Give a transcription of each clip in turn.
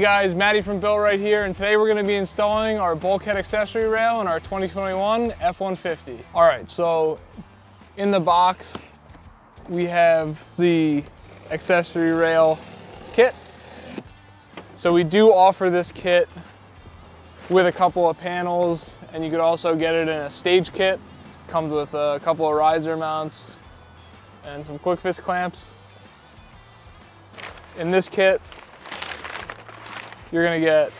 Guys, Matty from BuiltRight here, and today we're going to be installing our bulkhead accessory rail in our 2021 F-150. All right, so in the box, we have the accessory rail kit. So we do offer this kit with a couple of panels, and you could also get it in a stage kit. Comes with a couple of riser mounts and some quick fist clamps. In this kit, you're gonna get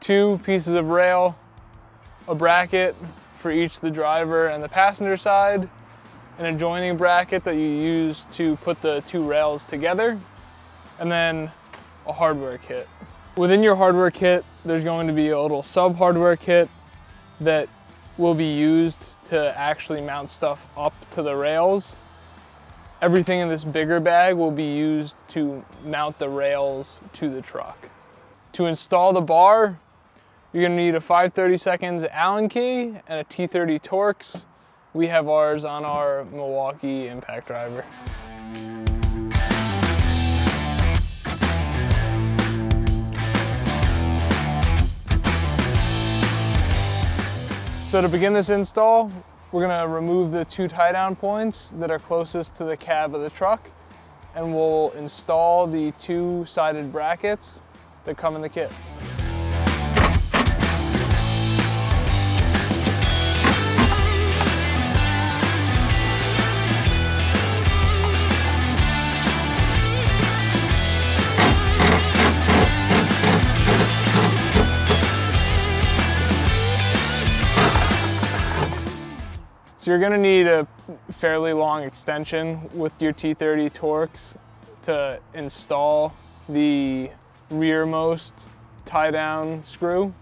two pieces of rail, a bracket for each the driver and the passenger side, an adjoining bracket that you use to put the two rails together, and then a hardware kit. Within your hardware kit, there's going to be a little sub hardware kit that will be used to actually mount stuff up to the rails. Everything in this bigger bag will be used to mount the rails to the truck. To install the bar, you're gonna need a 530 seconds Allen key and a T30 Torx. We have ours on our Milwaukee impact driver. So to begin this install, we're gonna remove the two tie down points that are closest to the cab of the truck and we'll install the two sided brackets that come in the kit. So you're gonna need a fairly long extension with your T30 Torx to install the rearmost tie down screw.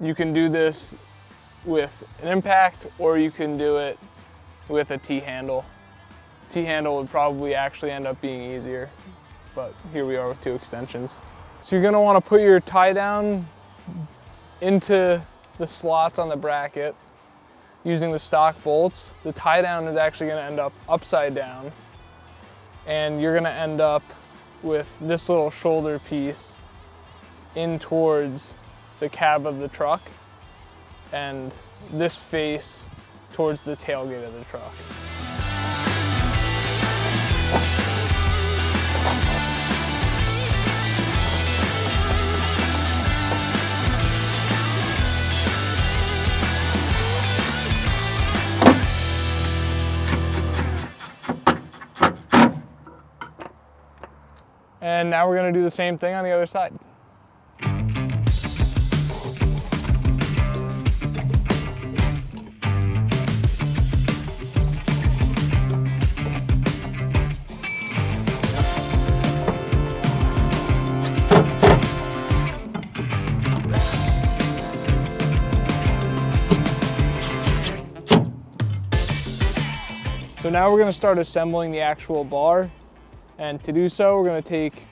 You can do this with an impact or you can do it with a T-handle. T-handle would probably actually end up being easier, but here we are with two extensions. So you're gonna wanna put your tie down into the slots on the bracket using the stock bolts. The tie down is actually gonna end up upside down and you're gonna end up with this little shoulder piece in towards the cab of the truck and this face towards the tailgate of the truck. And now we're gonna do the same thing on the other side. So now we're gonna start assembling the actual bar and to do so, we're gonna take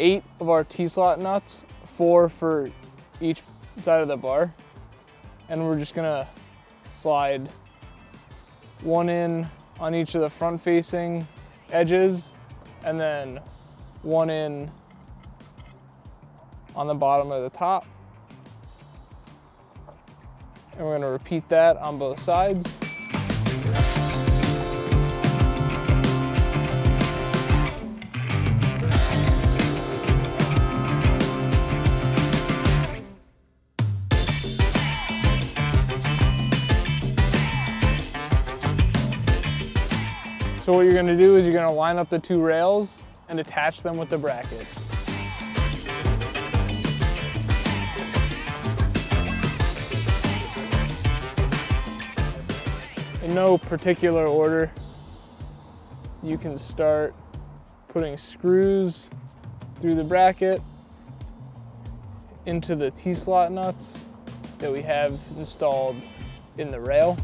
eight of our T-slot nuts, four for each side of the bar. And we're just gonna slide one in on each of the front facing edges and then one in on the bottom of the top. And we're gonna repeat that on both sides. So what you're gonna do is you're gonna line up the two rails and attach them with the bracket. In no particular order, you can start putting screws through the bracket into the T-slot nuts that we have installed in the rail.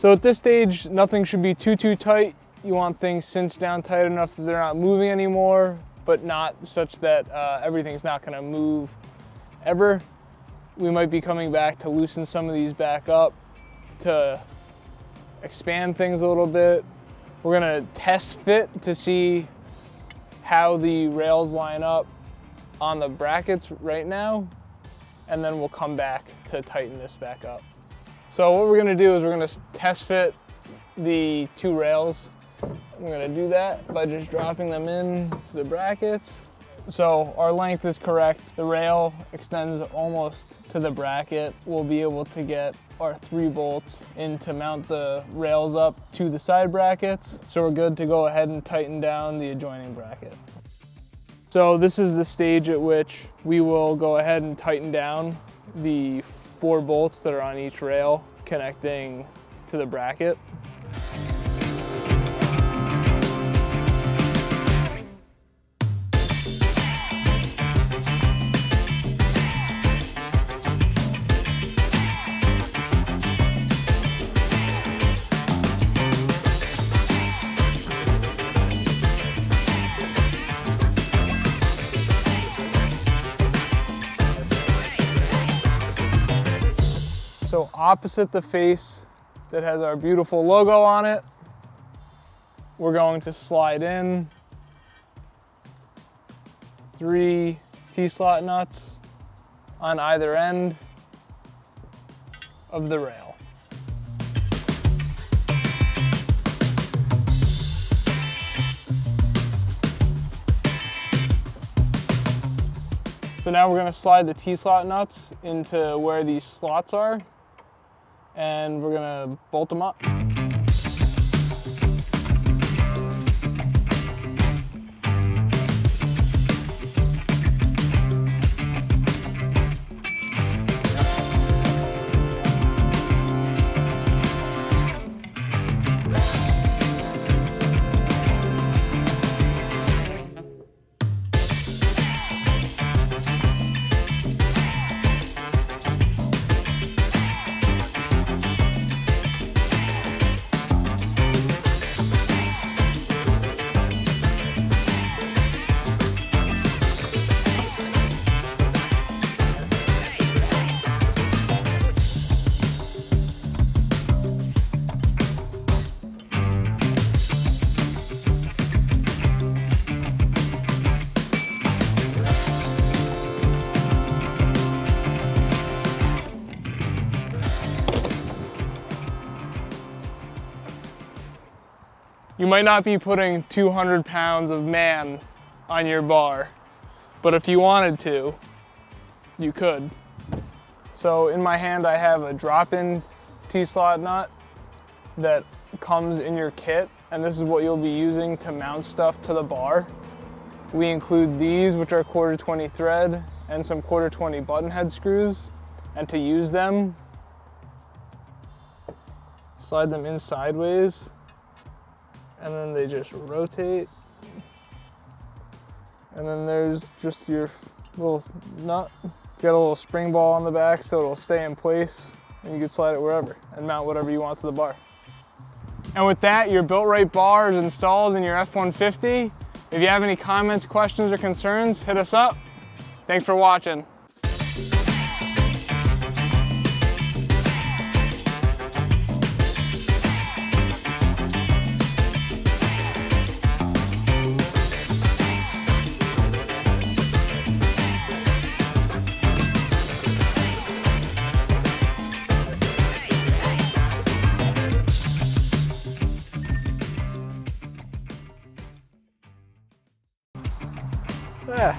So at this stage, nothing should be too, too tight. You want things cinched down tight enough that they're not moving anymore, but not such that uh, everything's not gonna move ever. We might be coming back to loosen some of these back up to expand things a little bit. We're gonna test fit to see how the rails line up on the brackets right now, and then we'll come back to tighten this back up. So what we're gonna do is we're gonna test fit the two rails. I'm gonna do that by just dropping them in the brackets. So our length is correct. The rail extends almost to the bracket. We'll be able to get our three bolts in to mount the rails up to the side brackets. So we're good to go ahead and tighten down the adjoining bracket. So this is the stage at which we will go ahead and tighten down the four bolts that are on each rail connecting to the bracket. Opposite the face that has our beautiful logo on it, we're going to slide in. Three T-slot nuts on either end of the rail. So now we're gonna slide the T-slot nuts into where these slots are and we're gonna bolt them up. You might not be putting 200 pounds of man on your bar, but if you wanted to, you could. So in my hand I have a drop-in T-slot nut that comes in your kit, and this is what you'll be using to mount stuff to the bar. We include these, which are quarter 20 thread, and some quarter 20 button head screws. And to use them, slide them in sideways and then they just rotate. And then there's just your little nut. It's got a little spring ball on the back so it'll stay in place and you can slide it wherever and mount whatever you want to the bar. And with that, your BuiltRight bar is installed in your F-150. If you have any comments, questions, or concerns, hit us up. Thanks for watching. Yeah.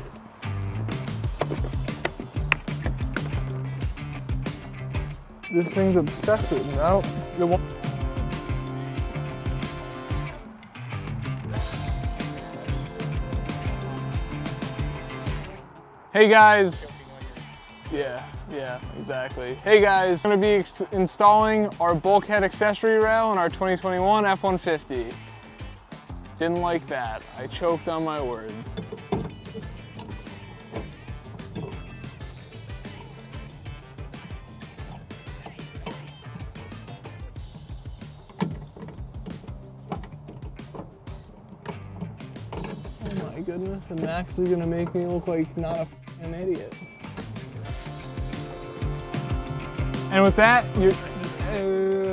This thing's obsessed with me. Won't. Hey guys. Yeah, yeah, exactly. Hey guys, I'm gonna be installing our bulkhead accessory rail in our 2021 F-150. Didn't like that. I choked on my word. Goodness, and Max is gonna make me look like not a an idiot. And with that, you're, uh,